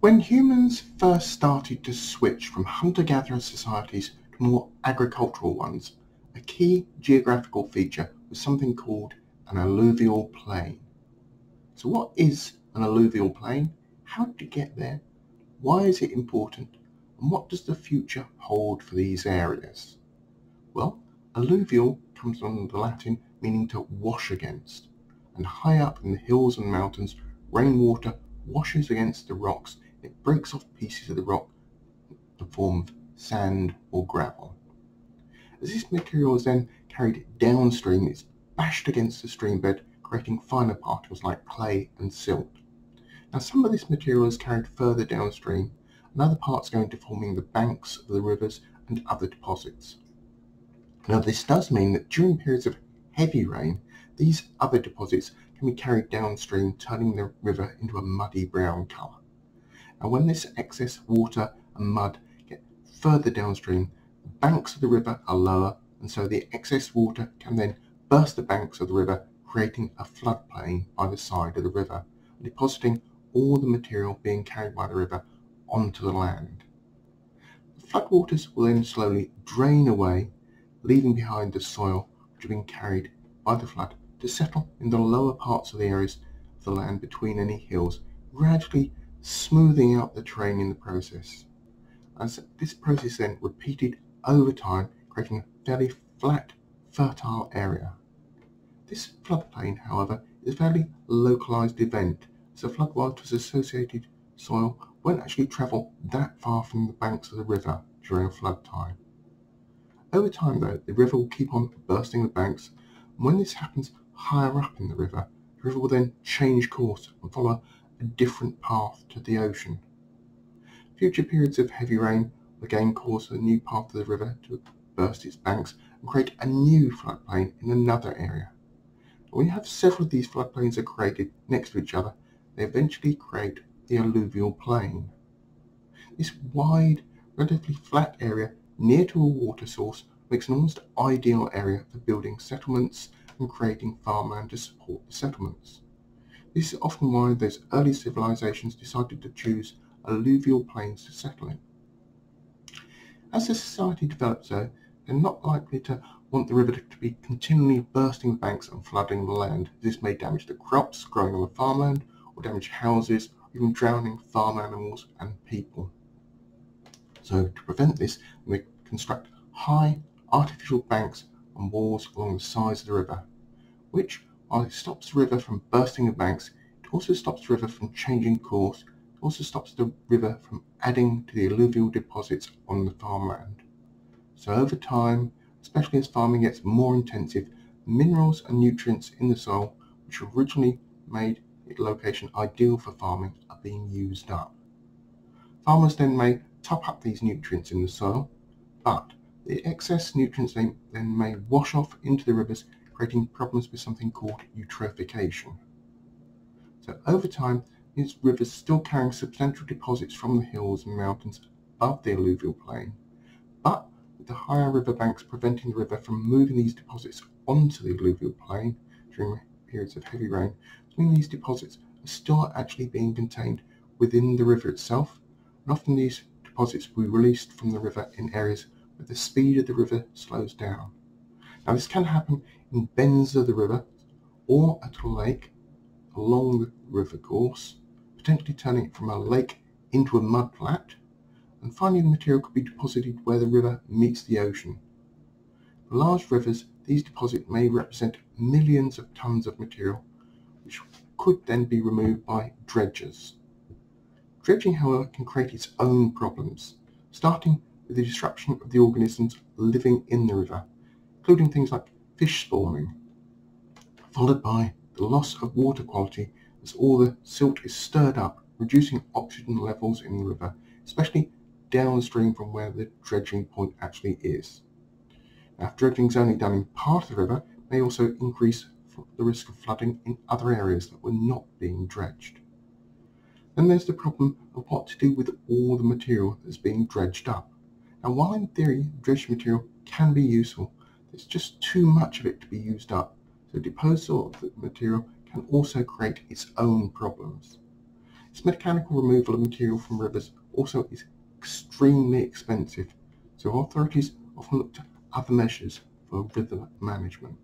When humans first started to switch from hunter-gatherer societies to more agricultural ones, a key geographical feature was something called an alluvial plain. So what is an alluvial plain? How did it get there? Why is it important? And what does the future hold for these areas? Well, alluvial comes from the Latin meaning to wash against. And high up in the hills and mountains, rainwater washes against the rocks. It breaks off pieces of the rock in the form of sand or gravel. As this material is then carried downstream, it's bashed against the stream bed, creating finer particles like clay and silt. Now some of this material is carried further downstream, and other parts go into forming the banks of the rivers and other deposits. Now this does mean that during periods of heavy rain, these other deposits can be carried downstream, turning the river into a muddy brown colour. And when this excess water and mud get further downstream, the banks of the river are lower, and so the excess water can then burst the banks of the river, creating a floodplain by the side of the river, depositing all the material being carried by the river onto the land. The floodwaters will then slowly drain away, leaving behind the soil which has been carried by the flood to settle in the lower parts of the areas of the land between any hills, gradually smoothing out the terrain in the process. As this process then repeated over time, creating a fairly flat, fertile area. This floodplain, however, is a fairly localized event, so floodwaters associated soil won't actually travel that far from the banks of the river during a flood time. Over time though, the river will keep on bursting the banks, when this happens higher up in the river, the river will then change course and follow a different path to the ocean. Future periods of heavy rain will again cause a new path of the river to burst its banks and create a new floodplain in another area. When you have several of these floodplains are created next to each other, they eventually create the alluvial plain. This wide, relatively flat area near to a water source makes an almost ideal area for building settlements and creating farmland to support the settlements. This is often why those early civilizations decided to choose alluvial plains to settle in. As the society develops though, they're not likely to want the river to be continually bursting banks and flooding the land. This may damage the crops growing on the farmland or damage houses or even drowning farm animals and people. So to prevent this, we construct high artificial banks and walls along the sides of the river, which, it stops the river from bursting the banks, it also stops the river from changing course, it also stops the river from adding to the alluvial deposits on the farmland. So over time, especially as farming gets more intensive, minerals and nutrients in the soil, which originally made its location ideal for farming, are being used up. Farmers then may top up these nutrients in the soil, but the excess nutrients then may wash off into the rivers, creating problems with something called eutrophication. So over time, these rivers still carrying substantial deposits from the hills and mountains above the alluvial plain, but with the higher river banks preventing the river from moving these deposits onto the alluvial plain during periods of heavy rain, meaning these deposits are still actually being contained within the river itself, and often these deposits will be released from the river in areas where the speed of the river slows down. Now this can happen in bends of the river or at a lake along the river course, potentially turning it from a lake into a mudflat, and finally the material could be deposited where the river meets the ocean. For large rivers, these deposits may represent millions of tons of material, which could then be removed by dredgers. Dredging, however, can create its own problems, starting with the disruption of the organisms living in the river, including things like fish spawning, followed by the loss of water quality as all the silt is stirred up, reducing oxygen levels in the river, especially downstream from where the dredging point actually is. Now, if dredging is only done in part of the river, it may also increase the risk of flooding in other areas that were not being dredged. Then there's the problem of what to do with all the material that's being dredged up. Now while in theory dredged material can be useful, there's just too much of it to be used up, so disposal of the material can also create its own problems. This mechanical removal of material from rivers also is extremely expensive, so authorities often look to other measures for river management.